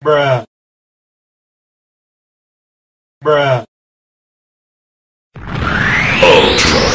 Bruh. Bruh. Ultra